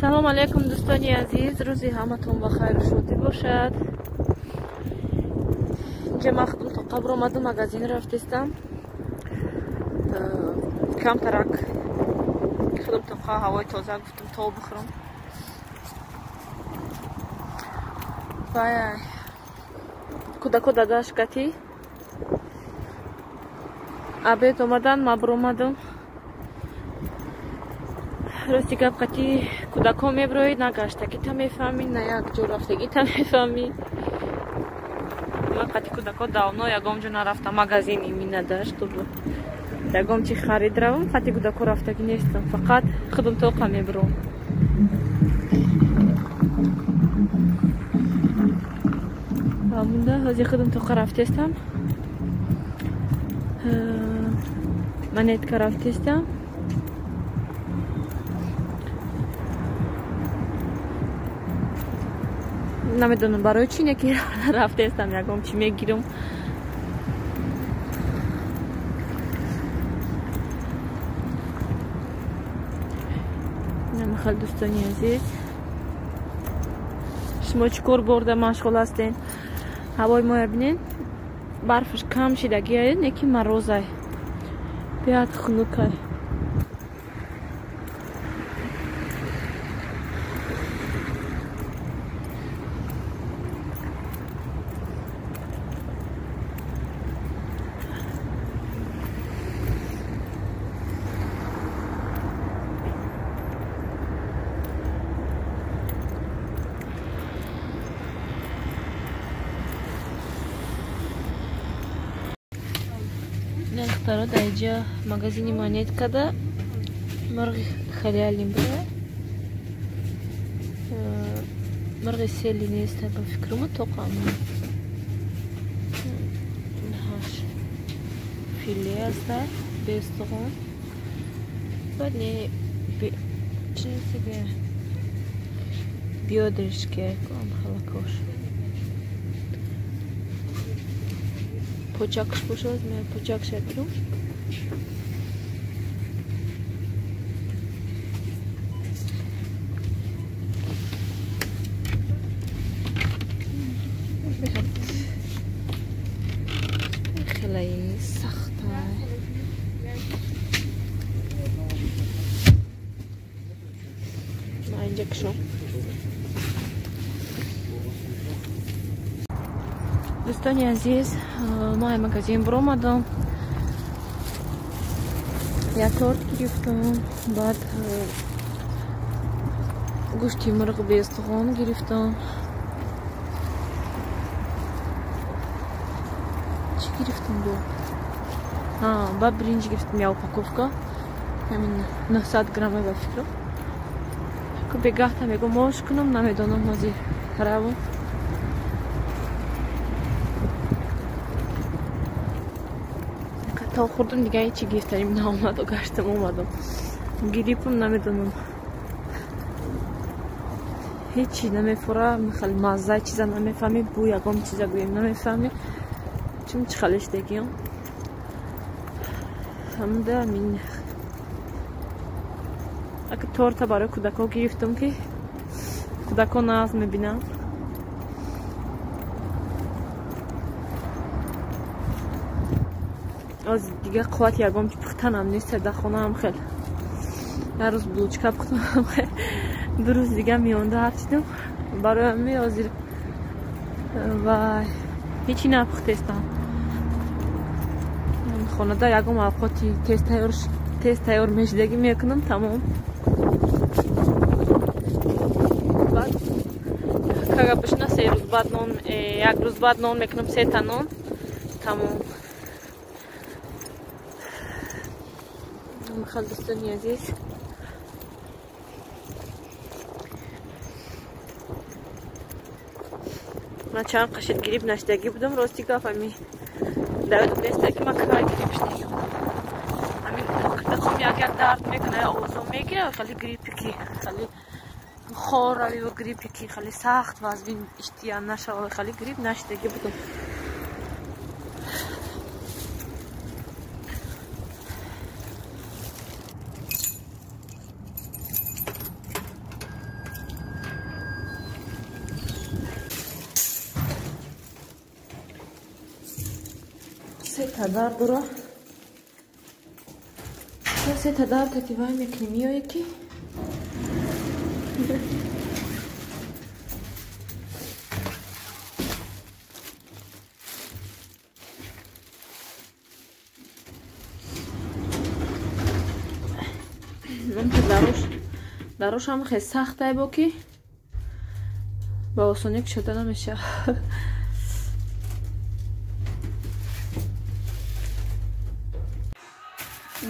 салом алейкум дӯстони азиз. Рӯзи ҳаматон ба хайру шодӣ бошад инҷа махдум то қабр омаду магазин рафтистам. Э, камтарак худам тоқа ҳавои тоза гуфтам то бихӯрам вай кудако дадашкатӣ абед омадан мабр омадам рости гап қати кӯдако меброид на гаштагита мефаҳмӣ на як ҷо рафтагита мефаҳмӣ ман қати кӯдако давно ягом ҷо нарафта магазини минадашт ягом чи харид равам қати кӯдако рафтагӣ нестам фақат худам тоқа мебром амунда ҳозир худам тоқа рафтестам манетка рафтестам намедонам барои чи неки рафтестам ягом чи мегирам намахал дӯстони азиз. Шумо чӣ кор борда машғул ҳастен ҳавои мо ябинен барфш кам шидагиае неки марозай бият хунукай второй дайджа в магазине монеткада мирғи халиалим бира э, мирғи сели не ест по фикруму тоқаму филе аста бес туғун бад не чизиге биодириш керак он халакош. pucak pusos में pucak setu ما عندك شو дӯстони азиз мо магазин биромадам як торт гирифтам баъд гӯшти мурғ бестуғон гирифтам. Чӣ гирифтам бо? Баъд бринҷ гирифтам як упаковка. Ҳамин 900 грамма ба фикрам бегаҳта мегӯм мош кунам намедонам ҳозир равам то хурдум дига ҳечи гирифтаним наомаду гаштам омадам гирипам намедонам. Ҳечи намефура хали мазза чиза намефаҳми бу ягон чиза гӯем намефаҳми чун чӣ халештагиам ҳамда мин ака торта барои кӯдако гирифтам ки кӯдако нағз мебинам аз дигар қувват ягон пухтанам нест дар хонаам хел. Як рӯз булочка пухтанам ду рӯз дигар меонда ҳафтидам барои ҳами ҳозир вай ҳечи напухтестам хонада ягон авқоти тез тайёр мешидагӣ мекунам тамом. Кагапашна се рӯз баъд нон як рӯз баъд нон мекунам сета нон. Тамом مخلصتني عزيز ما كان قشت قريب ناشتاقي بدم روستي قاف امي داود بنستاقي ما كفاي قريب شتي امي قدقم يا قاعد دارت ميكنا اوزو ميكنا وخلي قريبكي خلي خورا ويو قريبكي خلي ساخت وازبين اشتيان ناشا وخلي قريب ناشتاقي بدم хали грип наштагӣ будам сета сета дард ати вай мекунӣ миёе ки дарошам хеле сахтае бо ки ба осонӣ кушода намешавад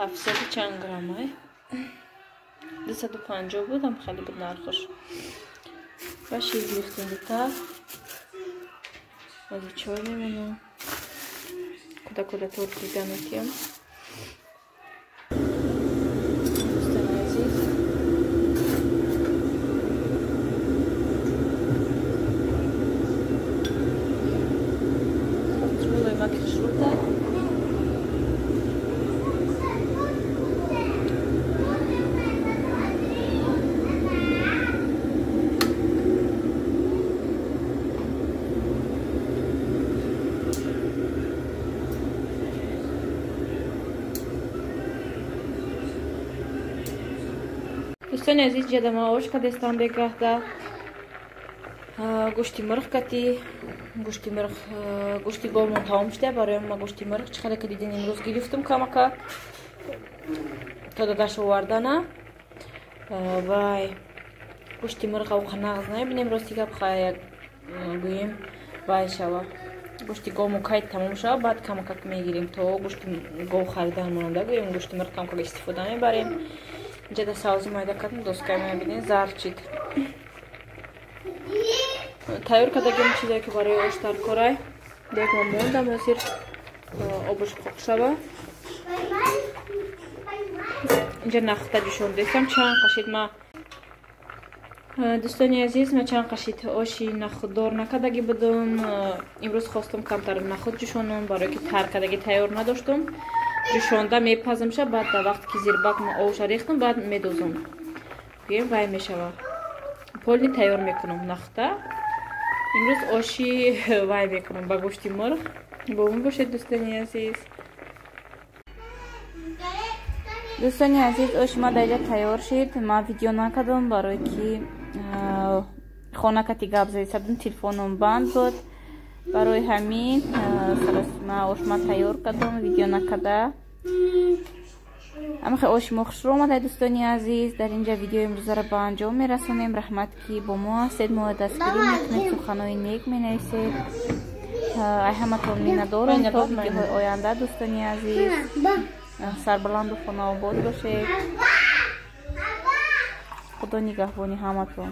хеле айна гирифтам упаковкаш ҳафтсаду чанд граммай дусаду панҷоҳ будам хеле буд нархош ва шир гирифтем дутар ази чой мемонам куда куда торт диданатиям дӯстони азиз ҷадама ошка дестан бегаҳда гӯшти мурғ кати гӯшти мурғ гӯшти говмон тамом шуда. Барои ма гӯшти мурғ чӣ хеле ки дидин имрӯз гирифтум камака? То додаш овардана. Вай гӯшти мурғ авқа нағз намебинем рости гап хаяк гӯем. Вай шава гӯшти говмо кай тамом шава баъд камакак мегирем. То гӯшти гов харидан монанда гӯем гӯшти мурғ камакак истифода мебарем ҷада савзи майда кардам доскаи мебинед зарчид тайёр кардагим чизе ки барои ош таркорай дек ма мондам ҳозир обош хоқ шава. Инҷа нахта ҷӯшон дестам чанд қашид ма дӯстони азиз ма чанд қашид оши нахуддор накардаги будум. Имрӯз хостум камтар нахуд ҷӯшонам барое ки тар кардаги тайёр надоштум ҷӯшонда мепазмша баъд дар вақте ки зирбак овша рехтам баъд медозам. Гӯем вай мешавад полни тайёр мекунам нахта. Имрӯз оши вай мекунам ба гӯшти мурғ бо мо бошед дӯстони азиз. Дӯстони азиз оши ма дар иҷа тайёр шид. Ман видео накардам барое ки хонакати гап задисадум телефоном банд буд барои ҳамин саросима ошма тайёр кардам видео накарда. Амахе оши мо хушро омадаи дӯстони азиз. Дар инҷа видеои имрӯзаро ба анҷом мерасонем. Раҳмат ки бо мо ҳастед мо дастгирӣ мекунед суханои нек менависед. Ай ҳаматон миннатдорам то видеоҳои оянда дӯстони азиз. Сарбаланду хонаобод бошед. Худо нигаҳбони ҳаматон